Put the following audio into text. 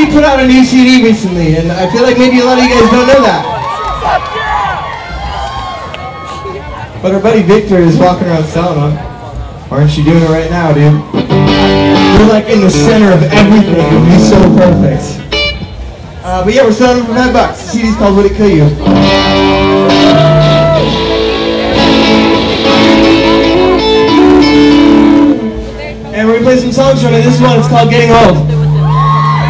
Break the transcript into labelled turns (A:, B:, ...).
A: we put out a new CD recently, and I feel like maybe a lot of you guys don't know that. But our buddy Victor is walking around selling them. Aren't you doing it right now, dude? We're like in the center of everything. It would be so perfect. Uh, but yeah, we're selling them for five bucks. The CD's called Would It Kill You? And we're gonna play some songs from it. This one, it's called Getting Old.